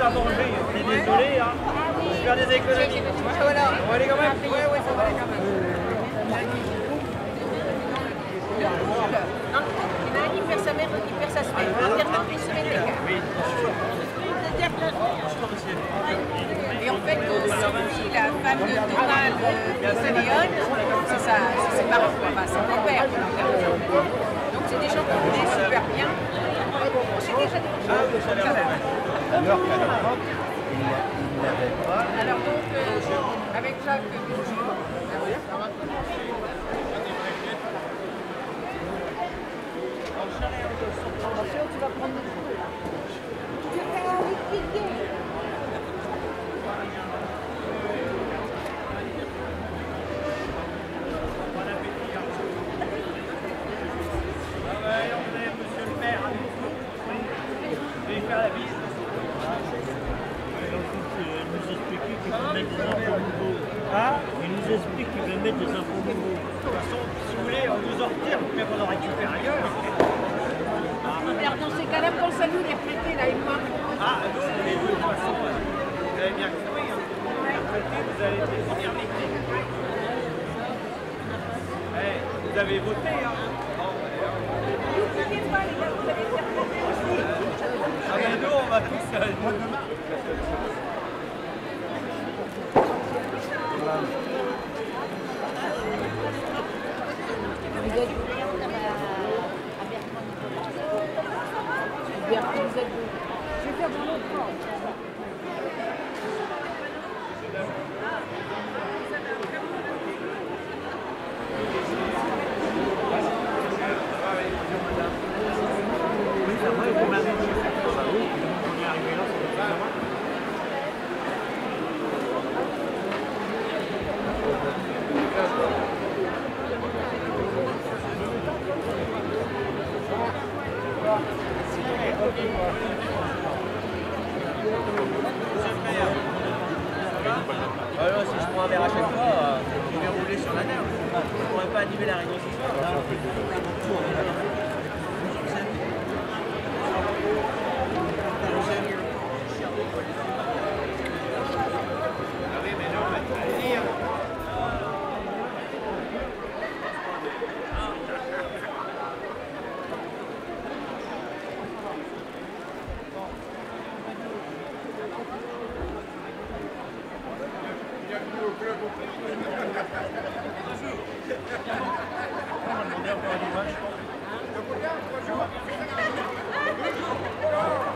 à manger. Je suis désolé, hein. Je vais faire des économies. Voilà. On va aller quand même Ouais, ouais, ça va aller quand même. Non, il y en a un qui perd sa mère, qui perd sa semaine. On va dire depuis une semaine d'écart. Et en fait, euh, Sylvie, la femme de Donald euh, Léon, c'est sa, c'est ses parents, enfin, c'est mon père. Donc c'est des gens qui connaissent super bien. C'est déjà des Alors qu'à l'époque, il n'avait pas. Alors donc, euh, avec Jacques Bourgeois, Ah bah, attendez, monsieur le maire, allez-y. Je vais faire la bise. Hein Il nous explique qu'il veut mettre des infos nouveaux. De toute façon, si vous voulez, on vous en retire, mais on en récupère ailleurs. Alors dans ces cas-là, quand ça nous les prêter là et moi, Ah, nous, mais de toute façon, euh, vous avez bien compris. Hein. Vous avez été première victime. Eh, vous avez voté, hein. Bon, ben, Ah ben nous, on va tous... euh, Oui, ça va, il faut m'arrêter. Bah oui, on est arrivé là, c'est ça. Alors, si je prends un à chaque fois, euh, je vais rouler sur la nerf. Je pourrais pas animer la réunion ce soir. Ah oui, mais non, on va tout dire.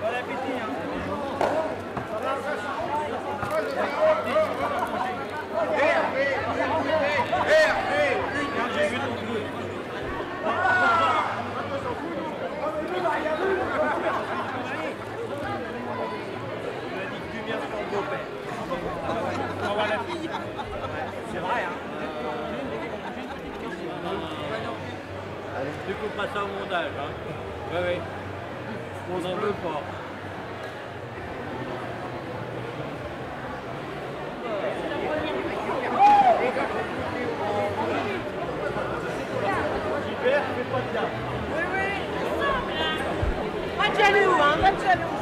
Bon appétit, hein. J'ai vu ton coup. Il a dit que du bien sur le beau-père. On va voir la fille. C'est vrai, hein. Tu peux passer au montage, hein. Oui, oui. On n'en veut pas. Super, fais pas de gaffe. pas de jaloux, hein, pas de jaloux.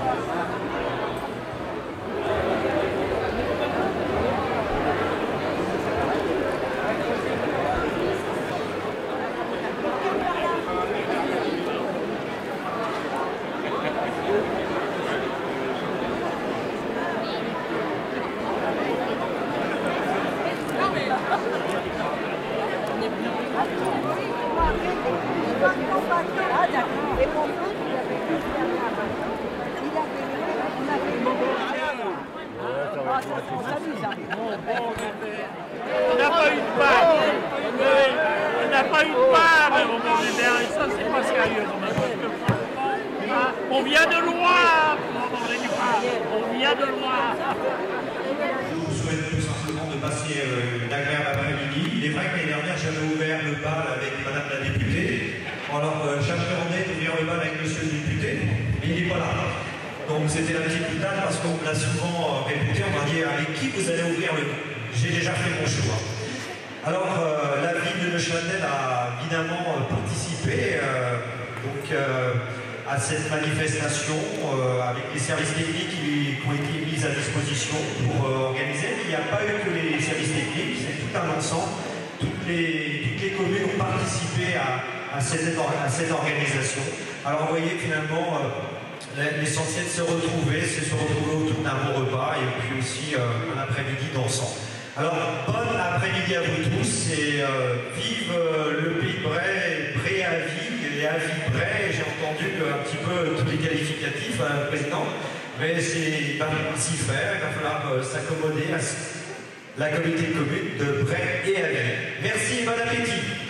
On n'a pas eu de part. On n'a pas eu de part, mange bien. Et ça, c'est pas sérieux. On vient de loin. On vient de loin. Je vous souhaite tout simplement de passer euh, une agréable après-midi. Il est vrai que l'année dernière, j'avais ouvert le bal avec Madame la députée. Alors, euh, chaque journée d'ouvrir le bal avec Monsieur le député, mais il n'est pas là. Donc, c'était la petite boutade parce qu'on l'a souvent euh, répété. On m'a dit avec qui vous allez ouvrir le J'ai déjà fait mon choix. Alors, euh, la ville de Neuchâtel a évidemment euh, participé donc, à cette manifestation avec les services techniques qui, ont été mis à disposition pour organiser. Il n'y a pas eu que les services techniques, c'est tout un ensemble. Toutes les, communes ont participé à, cette, à cette organisation. Alors, vous voyez finalement L'essentiel, c'est se retrouver, c'est se retrouver autour d'un bon repas et puis aussi euh, un après-midi dansant. Alors, bon après-midi à vous tous et euh, vive euh, le pays de Bray, prêt à vie et à vie Bray. J'ai entendu un petit peu tous les qualificatifs, hein, président, mais c'est pas s'y faire, il va falloir s'accommoder à la communauté de communes de Bray et à vie. Merci, bon appétit.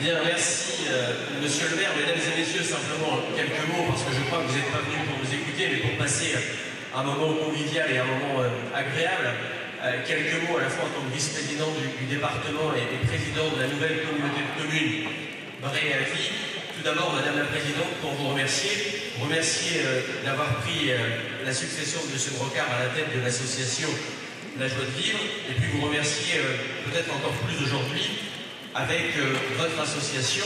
Bien, merci euh, Monsieur le maire, mesdames et messieurs, simplement quelques mots parce que je crois que vous n'êtes pas venus pour nous écouter, mais pour passer un moment convivial et un moment euh, agréable. Euh, quelques mots à la fois en tant que vice-président du, département et, président de la nouvelle communauté de communes Bray à Vie. Tout d'abord, Madame la Présidente, pour vous remercier, remercier d'avoir pris la succession de M. Brocard à la tête de l'association La Joie de Vivre, et puis vous remercier peut-être encore plus aujourd'hui avec euh, votre association,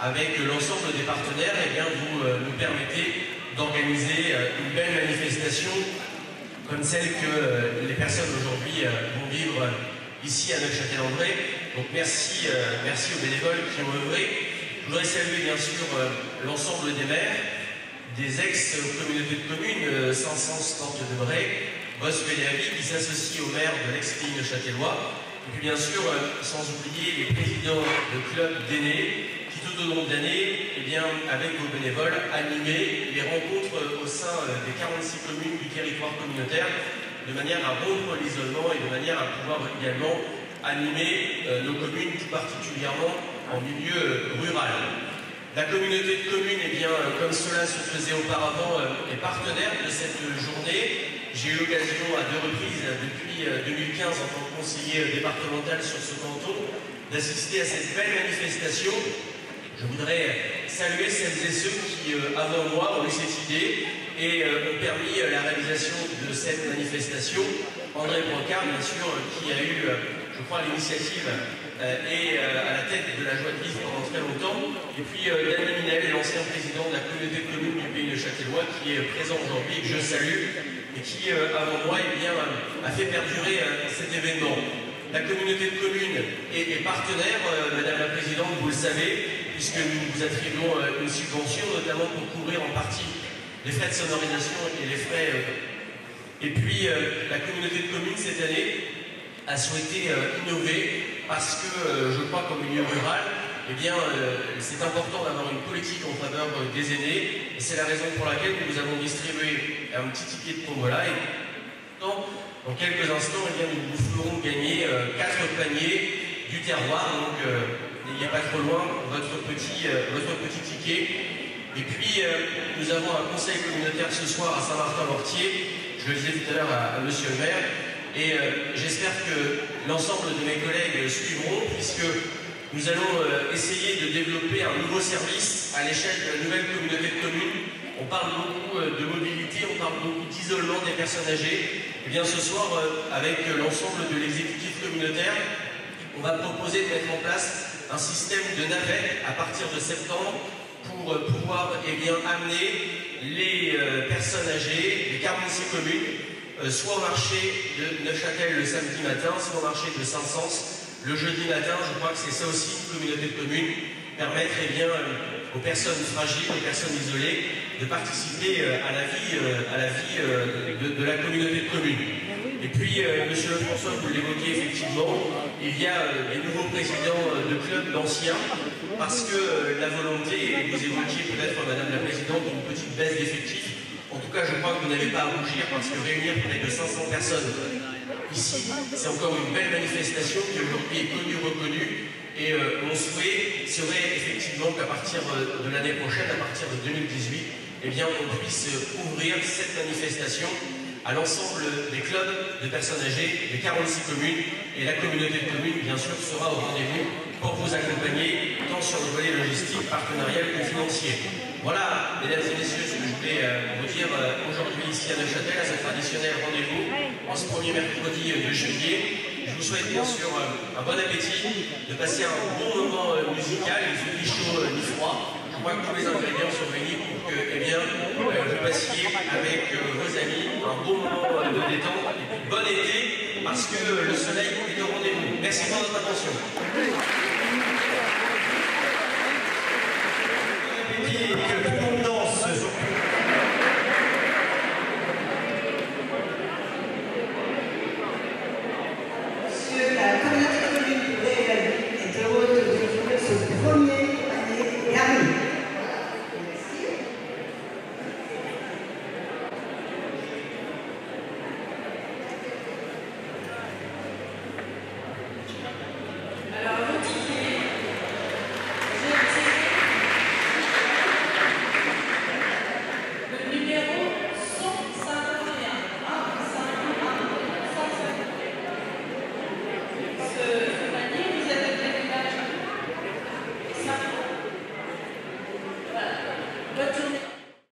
avec l'ensemble des partenaires, eh bien, vous euh, nous permettez d'organiser euh, une belle manifestation comme celle que les personnes aujourd'hui vont vivre ici à Neuchâtel-André. Donc merci, merci aux bénévoles qui ont œuvré. Je voudrais saluer bien sûr l'ensemble des maires, des ex-communautés de communes, Saint-Sens, Tente de Bray, Bosque et qui s'associent aux maires de l'ex-pays neuchâtelois et puis bien sûr, euh, sans oublier les présidents de clubs d'aînés qui tout au long de l'année, eh bien, avec vos bénévoles, animaient les rencontres au sein euh, des 46 communes du territoire communautaire de manière à rompre l'isolement et de manière à pouvoir également animer euh, nos communes, tout particulièrement en milieu rural. La communauté de communes, eh bien, comme cela se faisait auparavant, est partenaire de cette journée j'ai eu l'occasion à deux reprises depuis 2015 euh, en tant que conseiller euh, départemental sur ce canton d'assister à cette belle manifestation. Je voudrais saluer celles et ceux qui, euh, avant moi, ont eu cette idée et ont permis la réalisation de cette manifestation. André Brancard, bien sûr, qui a eu, je crois, l'initiative et à la tête de la joie de vivre pendant très longtemps. Et puis Daniel Minel, l'ancien président de la communauté de communes du pays de Châtellois, qui est présent aujourd'hui que je salue et qui, euh, avant moi, eh bien, a fait perdurer euh, cet événement. La communauté de communes est, partenaire, euh, Madame la Présidente, vous le savez, puisque nous vous attribuons une subvention, notamment pour couvrir en partie les frais de sonorisation et les frais. Et puis, la communauté de communes, cette année, a souhaité innover parce que, je crois qu'au milieu rural, eh bien, euh, c'est important d'avoir une politique en faveur euh, des aînés, et c'est la raison pour laquelle nous avons distribué un petit ticket de Tombola, et dans, quelques instants, eh bien, nous vous ferons gagner euh, quatre paniers du terroir, donc n'ayez pas trop loin votre petit, votre petit ticket. Et puis, nous avons un conseil communautaire ce soir à Saint-Martin-Mortier, je le disais tout à l'heure à, Monsieur le maire, et j'espère que l'ensemble de mes collègues suivront, puisque nous allons euh, essayer de développer un nouveau service à l'échelle de la nouvelle communauté de communes. On parle beaucoup euh, de mobilité, on parle beaucoup d'isolement des personnes âgées. Eh bien ce soir, euh, avec l'ensemble de l'exécutif communautaire, on va proposer de mettre en place un système de navette à partir de septembre pour pouvoir eh bien, amener les personnes âgées des 46 communes soit au marché de Neuchâtel le samedi matin, soit au marché de Saint-Sens le jeudi matin, je crois que c'est ça aussi, une communauté de communes, permettre bien, euh, aux personnes fragiles, aux personnes isolées, de participer euh, à la vie, euh, de, la communauté de communes. Et puis, Monsieur le François, vous l'évoquiez effectivement, il y a des nouveaux présidents de clubs, d'anciens, parce que la volonté, vous évoquiez peut-être, Madame la Présidente, une petite baisse d'effectifs. En tout cas, je crois que vous n'avez pas à rougir, parce que réunir près de 500 personnes ici. C'est encore une belle manifestation qui aujourd'hui est connue, reconnue. Et euh, mon souhait serait effectivement qu'à partir euh, de l'année prochaine, à partir de 2018, eh bien, on puisse ouvrir cette manifestation à l'ensemble des clubs de personnes âgées des 46 communes. Et la communauté de communes, bien sûr, sera au rendez-vous pour vous accompagner tant sur le volet logistique, partenarial que financier. Voilà, mesdames et messieurs, ce que je voulais euh, vous dire aujourd'hui ici à Neuchâtel, à ce traditionnel rendez-vous, en ce premier mercredi de juillet. Je vous souhaite bien sûr euh, un bon appétit, de passer un bon moment euh, musical, il ne chaud ni froid. Je crois que tous les ingrédients sont réunis pour que eh bien, euh, vous passiez avec vos amis un bon moment de détente et puis bon été parce que le soleil est au rendez-vous. Merci pour votre attention. Bon appétit que